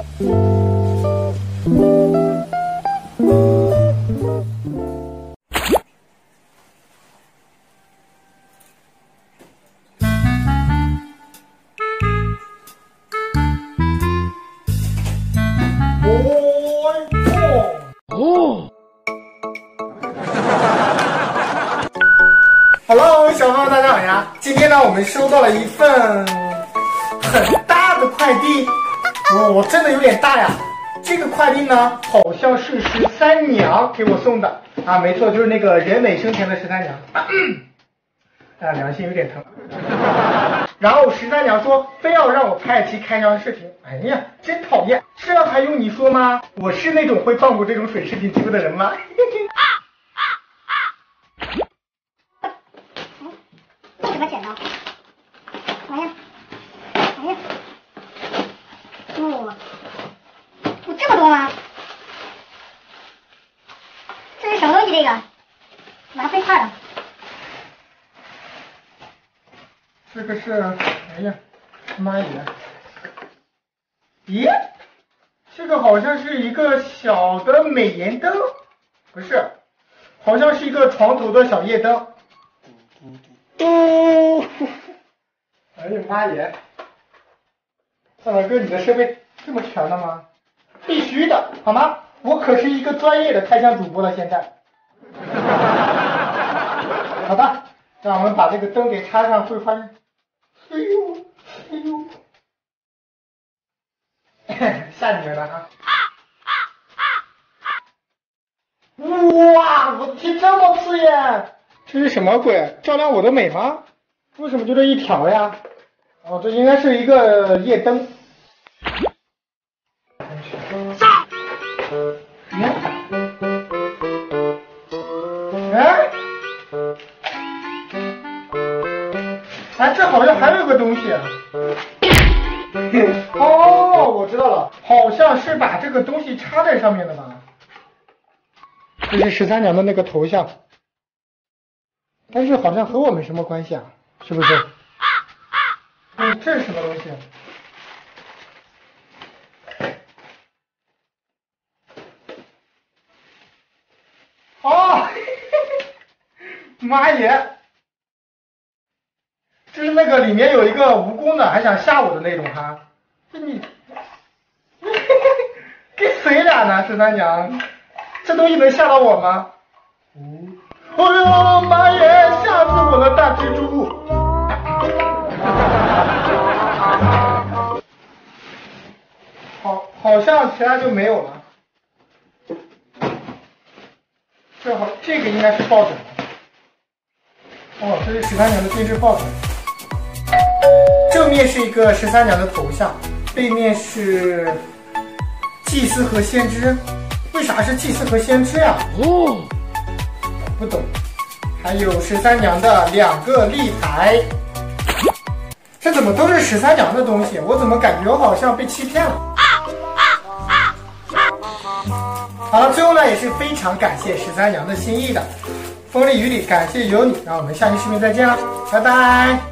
哦。Hello，小朋友大家好呀！今天呢，我们收到了一份很大的快递，哦，真的有点大呀。这个快递呢，好像是十三娘给我送的啊，没错，就是那个人美声甜的十三娘。啊，良心有点疼。然后十三娘说，非要让我拍一期开箱视频。哎呀，真讨厌！这还用你说吗？我是那种会放过这种水视频机会的人吗？这怎么剪呢？哎呀，哎呀，哦，有这么多吗？这个拿飞快了。这个是，哎呀，妈耶！咦，这个好像是一个小的美颜灯，不是，好像是一个床头的小夜灯。嘟，哎呀妈耶！大老哥，你的设备这么全的吗？必须的，好吗？我可是一个专业的开箱主播了，现在。好的，让我们把这个灯给插上，会发现。哎呦，哎呦，吓你们了哈！哇，我的天，这么刺眼！这是什么鬼？照亮我的美吗？为什么就这一条呀？哦，这应该是一个夜灯。哎！哎，这好像还有个东西。哦，我知道了，好像是把这个东西插在上面的吧？这是十三娘的那个头像，但是好像和我们什么关系啊？是不是？嗯，这是什么东西？哦，妈耶！就是那个里面有一个蜈蚣的，还想吓我的那种哈，这你，给谁俩呢？十三娘，这东西能吓到我吗？哦，哎呦妈耶，吓死我了，大蜘蛛！好，好像其他就没有了。这好，这个应该是抱枕。哦，这是十三娘的定制抱枕。正面是一个十三娘的头像，背面是祭司和先知。为啥是祭司和先知呀？哦，不懂。还有十三娘的两个立牌，这怎么都是十三娘的东西？我怎么感觉我好像被欺骗了？好了，最后呢也是非常感谢十三娘的心意的，风里雨里感谢有你，那我们下期视频再见了，拜拜。